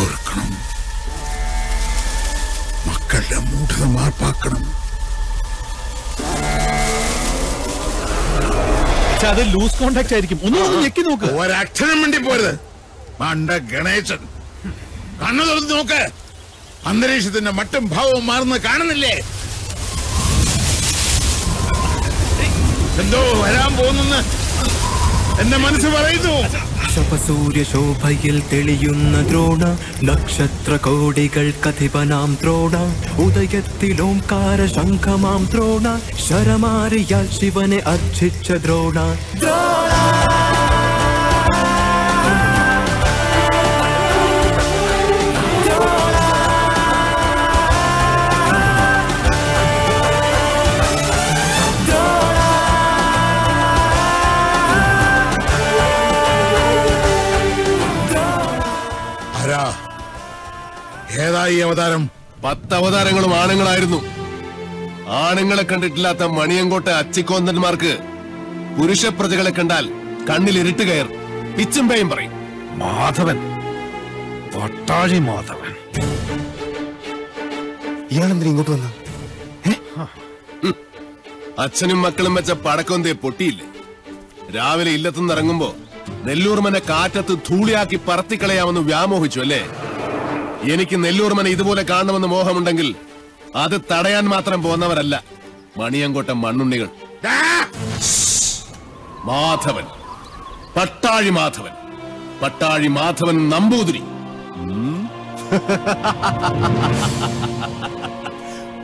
തുറക്കണം മക്കളുടെ മൂഢത മാർപ്പാക്കണം. അത് ലൂസ് കോണ്ടാക്ട് ആയിരിക്കും. ഒന്നും ഞെക്കി നോക്ക്. ഒരക്ഷരം വേണ്ടി പോരുത്. മണ്ട ഗണേശൻ കണ്ണു തുറന്ന് നോക്ക്. അന്തരീക്ഷത്തിന്റെ മട്ടും ഭാവവും മാറുന്ന കാണുന്നില്ലേ? എന്തോ വരാൻ പോകുന്നെന്ന് എന്റെ മനസ്സ് പറയുന്നു. ശപസൂര്യശോഭയിൽ തെളിയുന്ന ദ്രോണ നക്ഷത്ര കോടികൾ കഥിപനാം ദ്രോണ ഉദയത്തിലോംകാര ശംഖമാം ദ്രോണ ശരമാരിയാൽ ശിവനെ അർച്ചിച്ച ദ്രോണ. ആരാ ഏതാ ഈ അവതാരം. പത്ത് അവതാരങ്ങളും ആണുങ്ങളായിരുന്നു. ആണുങ്ങളെ കണ്ടിട്ടില്ലാത്ത മണിയങ്കോട്ട അച്ചിക്കോന്തന്മാർക്ക് പുരുഷ പ്രജകളെ കണ്ടാൽ കണ്ണിൽ ഇരുട്ട് കയർ. പിച്ചും പേയും പറയും. മാധവൻ. പട്ടാഴി മാധവൻ. ഇയാളെന്തിനാ ഇങ്ങോട്ട് വന്നു അച്ഛനും മക്കളും വെച്ച പടക്കൊന്തേ പൊട്ടിയില്ലേ? രാവിലെ ഇല്ലത്തുനിന്ന് ഇറങ്ങുമ്പോ നെല്ലൂർമനെ കാറ്റത്ത് ധൂളിയാക്കി പറത്തിക്കളയാമെന്ന് വ്യാമോഹിച്ചു അല്ലേ? എനിക്ക് നെല്ലൂർമനെ ഇതുപോലെ കാണണമെന്ന് മോഹമുണ്ടെങ്കിൽ അത് തടയാൻ മാത്രം പോന്നവരല്ല മണിയങ്കോട്ട മണ്ണുണ്ണികൾ. മാധവൻ. പട്ടാഴി മാധവൻ. പട്ടാഴി മാധവൻ നമ്പൂതിരി.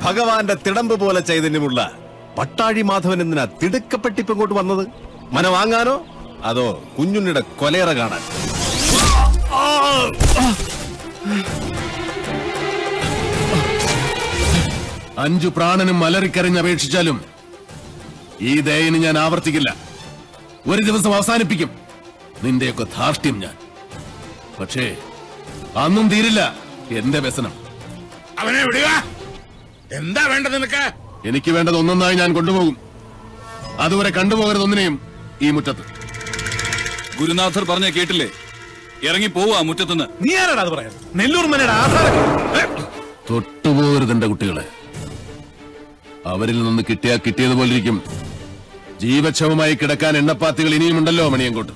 ഭഗവാന്റെ തിടമ്പ് പോലെ ചൈതന്യമുള്ള പട്ടാഴി മാധവൻ എന്തിനാ തിടുക്കപ്പെട്ടിപ്പ് ഇങ്ങോട്ട് വന്നത്? മന വാങ്ങാനോ? അതോ കുഞ്ഞുണ്ണിയുടെ കൊലേറ കാണാൻ? അഞ്ചു പ്രാണനും മലറിക്കരഞ്ഞ് അപേക്ഷിച്ചാലും ഈ ദയന് ഞാൻ ആവർത്തിക്കില്ല. ഒരു ദിവസം അവസാനിപ്പിക്കും. നിന്റെയൊക്കെ ധാർഷ്ട്യം ഞാൻ. പക്ഷേ അന്നും തീരില്ല എന്റെ വ്യസനം. അവനെ വിടുക. എന്താ വേണ്ടത് നിനക്ക്? എനിക്ക് വേണ്ടത് ഒന്നൊന്നായി ഞാൻ കൊണ്ടുപോകും. അതുവരെ കണ്ടുപോകരുത് ഒന്നിനെയും ഈ മുറ്റത്ത്. ഗുരുനാഥർ പറഞ്ഞ കേട്ടില്ലേ? ഇറങ്ങി പോവാ മുറ്റത്തുനിന്ന്. നീ ആരാടാ അത് പറയാൻ നെല്ലൂർ മനയുടെ ആധാരം തൊട്ടുപോകരുത് എന്റെ കുട്ടികളെ. അവരിൽ നിന്ന് കിട്ടിയാ കിട്ടിയതുപോലെ ഇരിക്കും ജീവച്ഛവമായി കിടക്കാൻ എണ്ണപ്പാത്തികൾ ഇനിയുമുണ്ടല്ലോ മണിയങ്കോട്ട്.